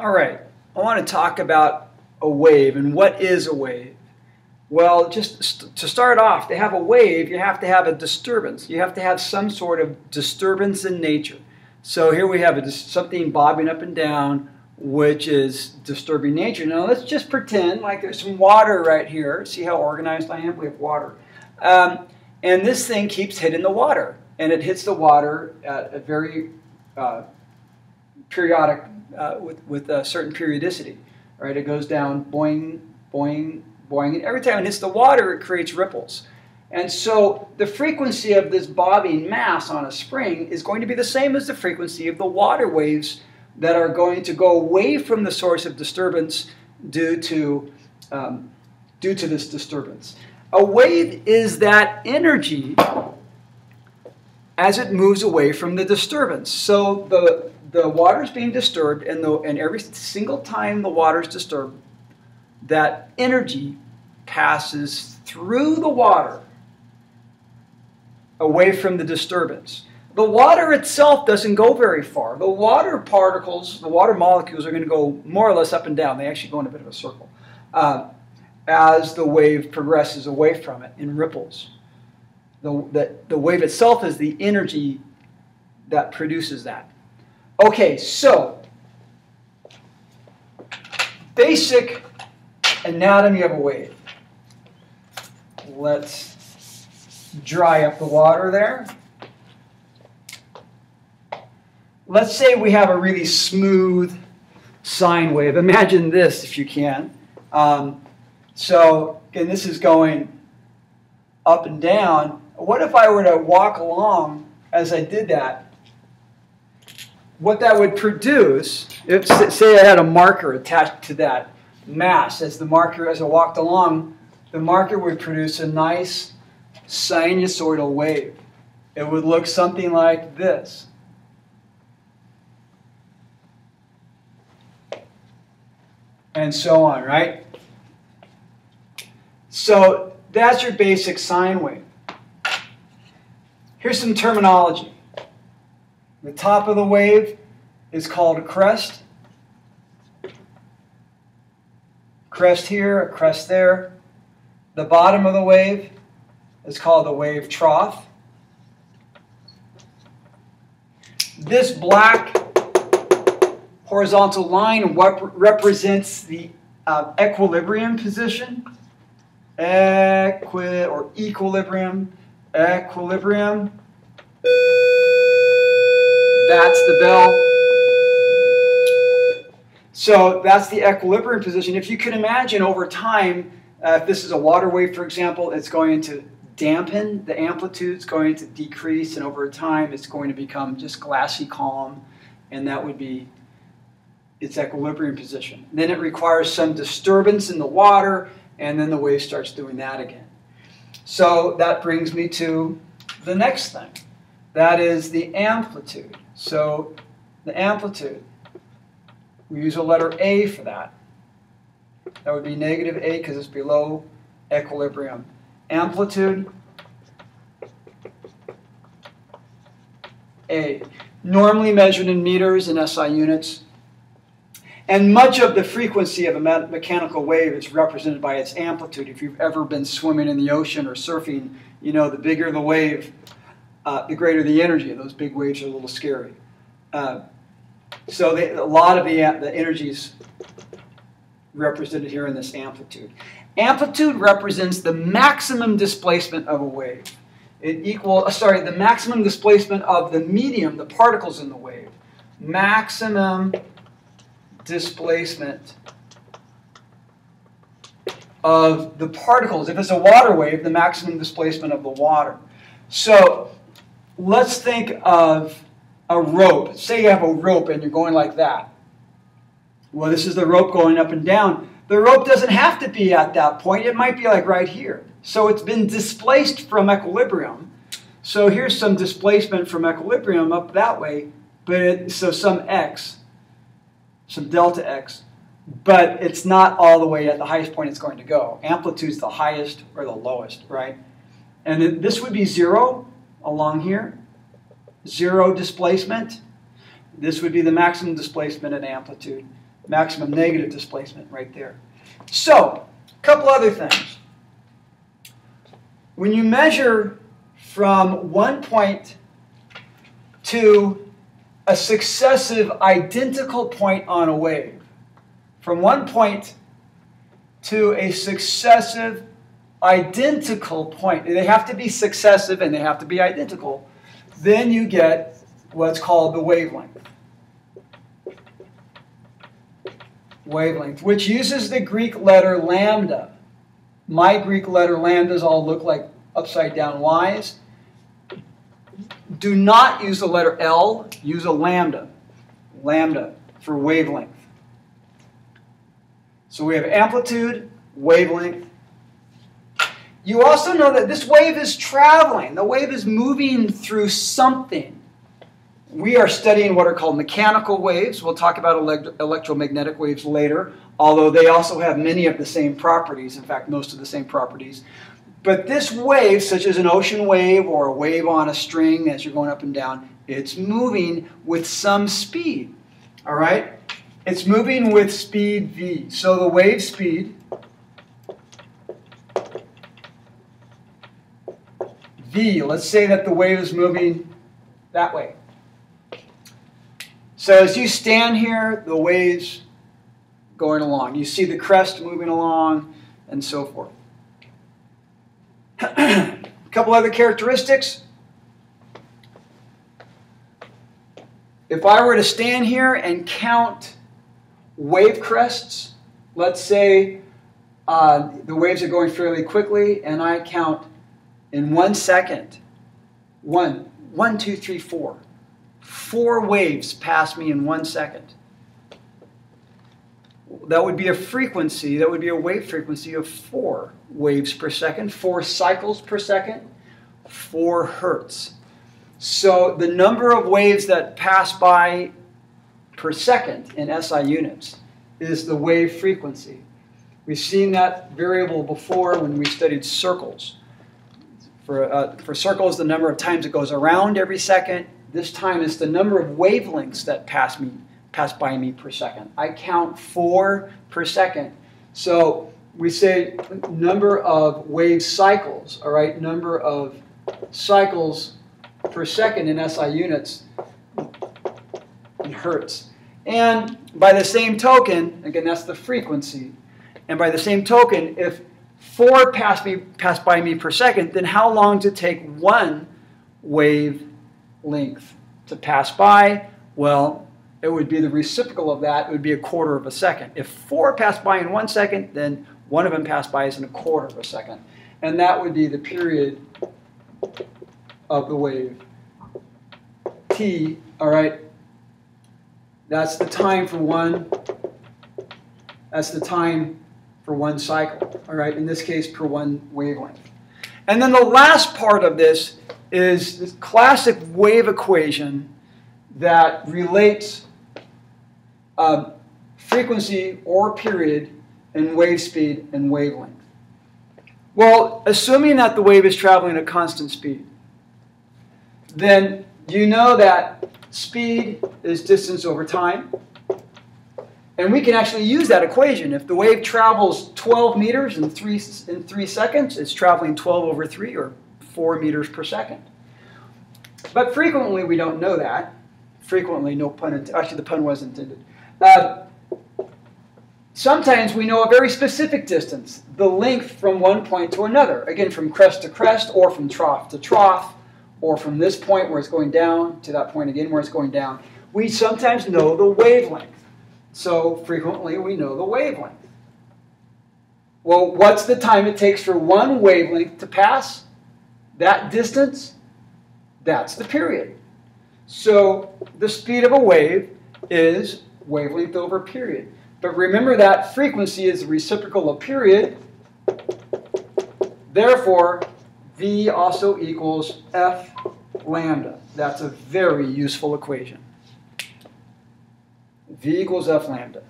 All right, I want to talk about a wave and what is a wave. Well, just to start off, to have a wave, you have to have a disturbance. You have to have some sort of disturbance in nature. So here we have a, something bobbing up and down, which is disturbing nature. Now let's just pretend like there's some water right here. See how organized I am? We have water. Um, and this thing keeps hitting the water. And it hits the water at a very uh, periodic uh, with, with a certain periodicity. Right? It goes down, boing, boing, boing, and every time it hits the water, it creates ripples. And so the frequency of this bobbing mass on a spring is going to be the same as the frequency of the water waves that are going to go away from the source of disturbance due to, um, due to this disturbance. A wave is that energy as it moves away from the disturbance. So the the water is being disturbed, and, the, and every single time the water is disturbed, that energy passes through the water away from the disturbance. The water itself doesn't go very far. The water particles, the water molecules are going to go more or less up and down. They actually go in a bit of a circle uh, as the wave progresses away from it in ripples. The, the, the wave itself is the energy that produces that. Okay, so basic anatomy of a wave. Let's dry up the water there. Let's say we have a really smooth sine wave. Imagine this if you can. Um, so, again, this is going up and down. What if I were to walk along as I did that what that would produce, if say I had a marker attached to that mass as the marker as I walked along, the marker would produce a nice sinusoidal wave. It would look something like this. And so on, right? So that's your basic sine wave. Here's some terminology. The top of the wave is called a crest. Crest here, a crest there. The bottom of the wave is called the wave trough. This black horizontal line rep represents the uh, equilibrium position. Equi or equilibrium, equilibrium. That's the bell. So that's the equilibrium position. If you can imagine over time, uh, if this is a water wave, for example, it's going to dampen, the amplitude is going to decrease, and over time it's going to become just glassy calm, and that would be its equilibrium position. Then it requires some disturbance in the water, and then the wave starts doing that again. So that brings me to the next thing. That is the amplitude. So the amplitude, we use a letter A for that. That would be negative A because it's below equilibrium. Amplitude, A. Normally measured in meters and SI units. And much of the frequency of a me mechanical wave is represented by its amplitude. If you've ever been swimming in the ocean or surfing, you know the bigger the wave, uh, the greater the energy. Those big waves are a little scary. Uh, so they, a lot of the, the energy is represented here in this amplitude. Amplitude represents the maximum displacement of a wave. It equal, uh, sorry, the maximum displacement of the medium, the particles in the wave. Maximum displacement of the particles. If it's a water wave, the maximum displacement of the water. So let's think of a rope. Say you have a rope and you're going like that. Well, this is the rope going up and down. The rope doesn't have to be at that point. It might be like right here. So it's been displaced from equilibrium. So here's some displacement from equilibrium up that way. But it, so some x, some delta x, but it's not all the way at the highest point it's going to go. Amplitude's the highest or the lowest, right? And this would be zero along here, zero displacement. This would be the maximum displacement and amplitude. maximum negative displacement right there. So, a couple other things. When you measure from one point to a successive identical point on a wave, from one point to a successive identical point, they have to be successive and they have to be identical, then you get what's called the wavelength. Wavelength, which uses the Greek letter lambda. My Greek letter lambdas all look like upside down Y's. Do not use the letter L, use a lambda. Lambda for wavelength. So we have amplitude, wavelength. You also know that this wave is traveling. The wave is moving through something. We are studying what are called mechanical waves. We'll talk about elect electromagnetic waves later, although they also have many of the same properties, in fact, most of the same properties. But this wave, such as an ocean wave or a wave on a string as you're going up and down, it's moving with some speed. All right? It's moving with speed v. So the wave speed v, let's say that the wave is moving that way. So as you stand here, the wave's going along. You see the crest moving along and so forth. A couple other characteristics. If I were to stand here and count wave crests, let's say uh, the waves are going fairly quickly, and I count in one second one, one, two, three, four. Four waves pass me in one second. That would be a frequency, that would be a wave frequency of four waves per second, four cycles per second, four hertz. So the number of waves that pass by per second in SI units is the wave frequency. We've seen that variable before when we studied circles. For, uh, for circles, the number of times it goes around every second. This time is the number of wavelengths that pass me pass by me per second. I count four per second. So we say number of wave cycles, all right, number of cycles per second in SI units in hertz. And by the same token, again, that's the frequency. And by the same token, if four pass, me, pass by me per second, then how long does it take one wave length to pass by? Well, it would be the reciprocal of that. It would be a quarter of a second. If four pass by in one second, then one of them pass by is in a quarter of a second. And that would be the period of the wave. T, all right, that's the time for one, that's the time for one cycle, all right, in this case per one wavelength. And then the last part of this is this classic wave equation that relates um, frequency or period and wave speed and wavelength. Well, assuming that the wave is traveling at constant speed, then you know that speed is distance over time. And we can actually use that equation. If the wave travels 12 meters in three, in three seconds, it's traveling 12 over 3 or 4 meters per second. But frequently we don't know that. Frequently, no pun intended. Actually, the pun was intended. Uh, sometimes we know a very specific distance, the length from one point to another. Again, from crest to crest or from trough to trough or from this point where it's going down to that point again where it's going down. We sometimes know the wavelength. So frequently we know the wavelength. Well, what's the time it takes for one wavelength to pass that distance? That's the period. So the speed of a wave is wavelength over period. But remember that frequency is the reciprocal of period. Therefore, V also equals F lambda. That's a very useful equation. V equals F lambda.